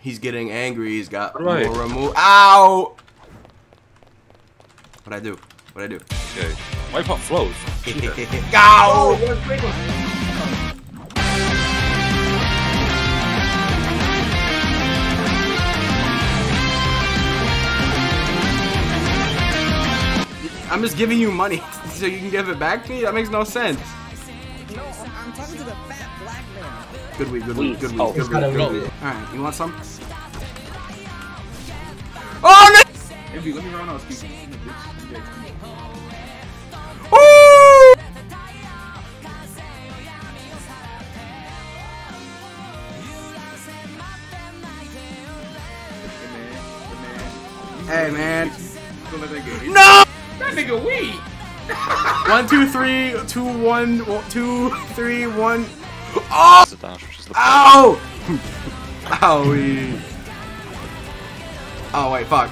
He's getting angry. He's got Right. more remove. Ow! What'd I do? What'd I do? Okay. Wipe out flows. Ow! Oh, I'm just giving you money so you can give it back to me? That makes no sense. No, I'm, I'm talking to the fat black man. Good weed, good weed, good weed, Oh, good weed. Good oh, weed. weed. Alright, you want some? Oh no! Envy, let me run out speaking. Ooh! Hey man. Don't let that get hit. No! That nigga weak. One, two, three, two, one, two, three, one. Oh! It's a dash, which is the Ow! Owie. Oh wait, fuck.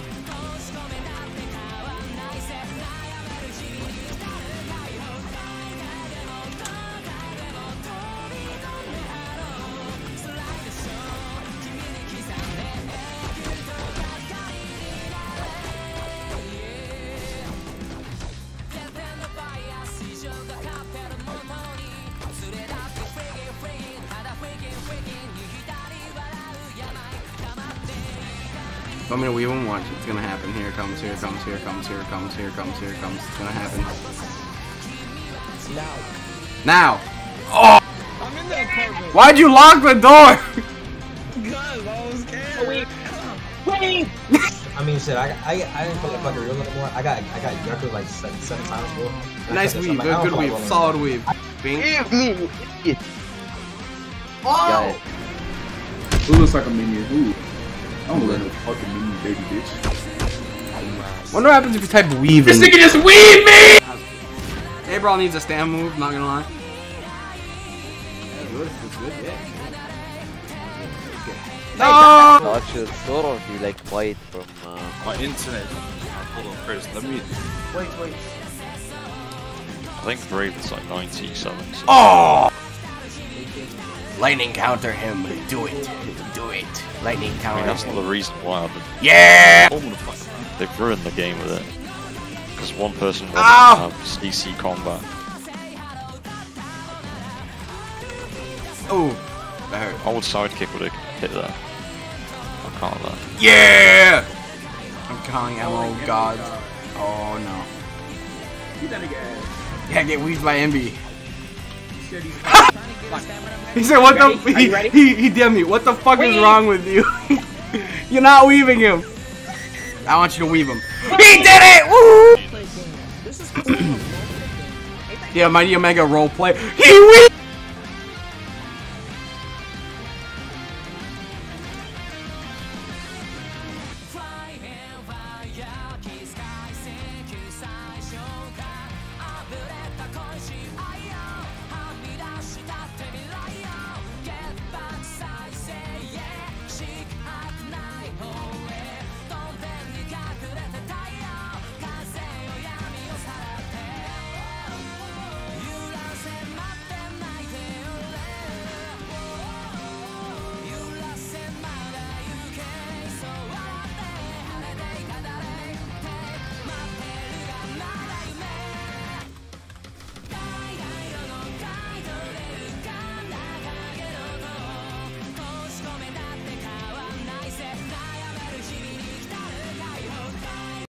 Want me to weave him? Watch, it's gonna happen. Here it comes, here it comes, here it comes, here it comes, here it comes, here it comes. It's gonna happen. Now. Now! Oh! I'm in that apartment. Why'd you lock the door? Because I was scared. I mean, shit. I I, I didn't feel like fucking real anymore. I got I got yucca like seven, seven times, bro. Nice weave, like, good, good weave, rolling solid anymore. weave. Bing. Oh! Who looks like a minion? Who? I don't let no fucking minion, baby bitch. Wonder what happens if you type weave This in. nigga just weave me! April needs a stand move, not gonna lie. Good, good, yeah. No! Watch it sort of be like white from uh, My internet. Hold on, Chris. Let me. Wait, wait. I think Brave is like 97. So Oh! Lightning counter him. Do it. Do it. Lightning I mean, that's not the reason why I've been. Yeah! Oh, the fuck. They've ruined the game with it. Because one person wanted Ow! to have CC combat. Oh, that hurt. I would sidekick would have hit that. I can't that. Yeah! I'm calling ammo god. Oh no. Beat that nigga. Yeah, get weaved by Envy. He said he's He said, "What Ready? the?" He, ready? he he DM me. What the fuck is wrong with you? You're not weaving him. I want you to weave him. He did it! Woo! This is cool. Yeah, Mighty Omega roleplay. He weaved.